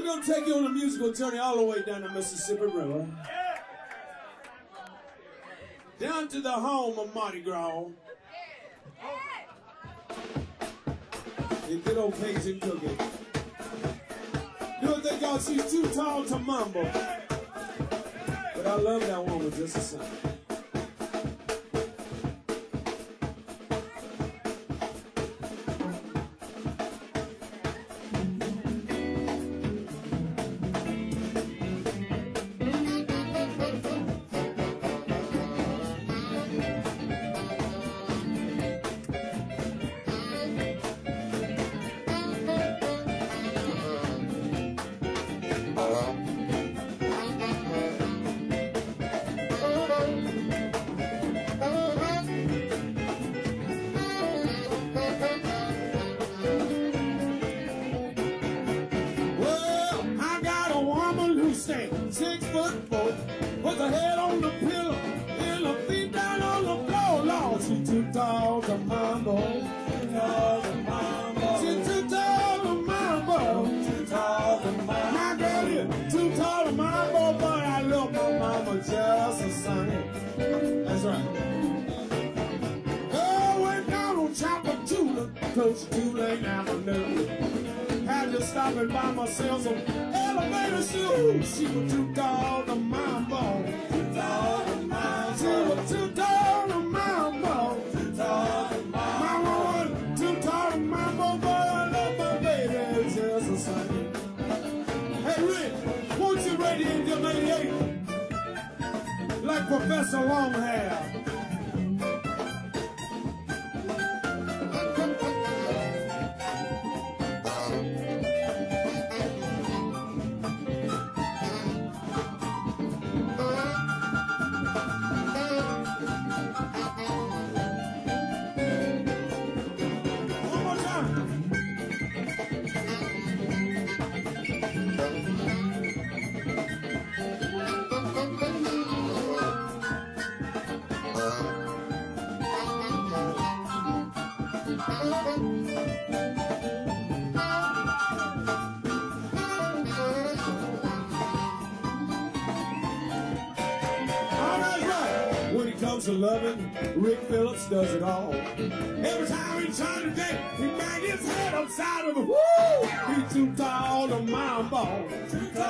We're gonna take you on a musical journey all the way down the Mississippi River. Down to the home of Mardi Gras. And good old Cajun cookie. You don't think y'all she's too tall to mambo. But I love that woman just the same. Foot four, with her head on the pillow and her feet down on the floor. Lord, she too tall to mambo. She too tall to mambo. My is too tall to mambo, but I love my mama just the same. That's right. Oh, went down on Tchoupitoulas, close to Tulane Avenue. Had to stop and buy myself some elevator shoes. She was too tall to mambo. Too tall to mambo. She was too tall to mambo. Too tall to mambo. Too tall to mambo, but I love my baby just the same. Hey, Rick, won't you ready in your 88? Like Professor Longhair. All comes to loving, Rick Phillips does it all. Every time he tries to date, he bang his head upside of the woo. He's too tall to mambo. Too tall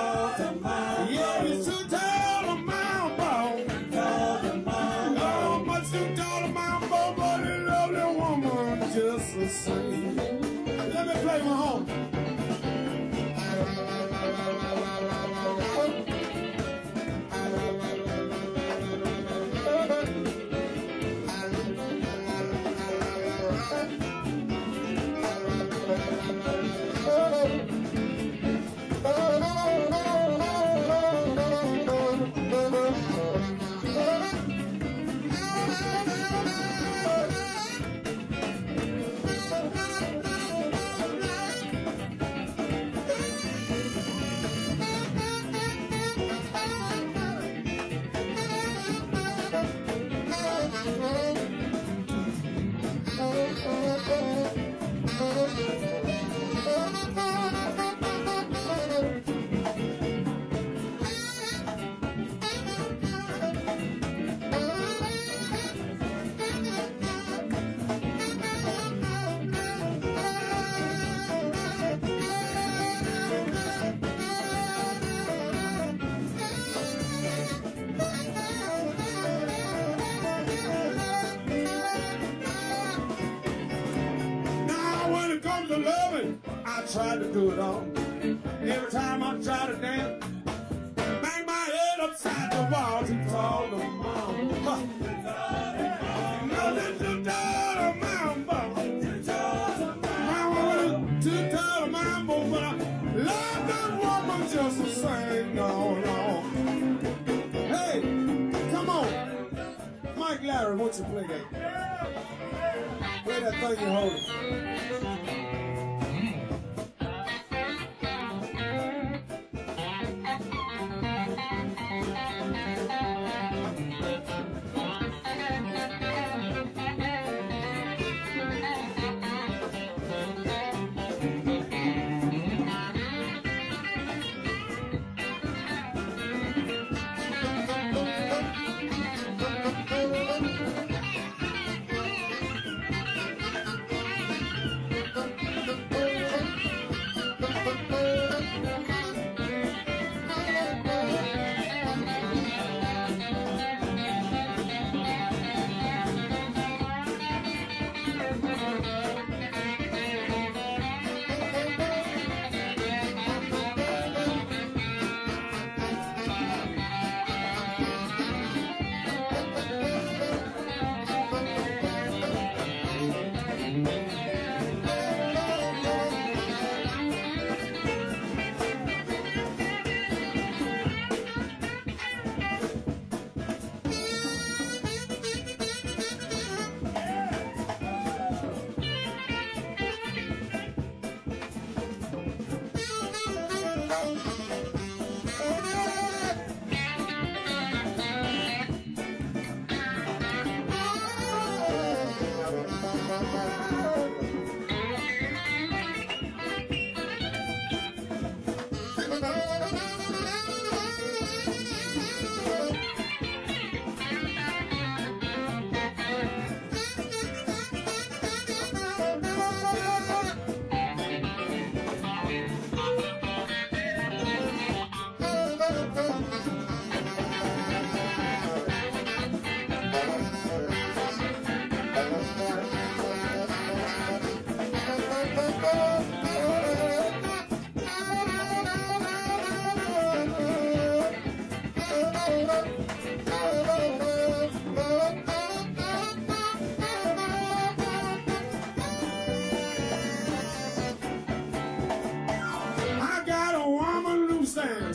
try to do it all. Every time I try to dance, bang my head upside the wall too tall to mambo. Nothing too tall to mambo. My woman too tall to mambo, but I love that woman just the same. No, no. Hey, come on. Mike Lowry, won't you play that? Play that thing you're holding.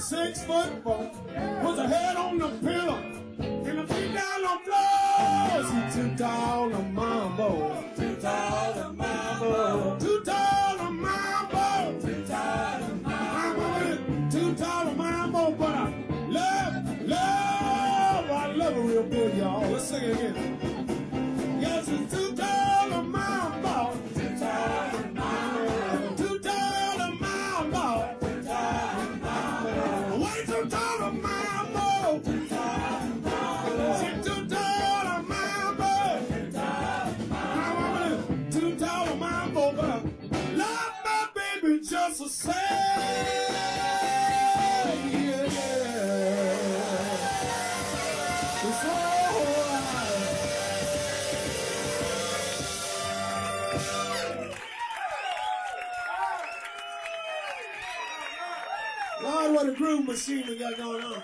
six foot four, put her head on the pillow, and her feet down on floors. He took all the money. the groove machine we got going on.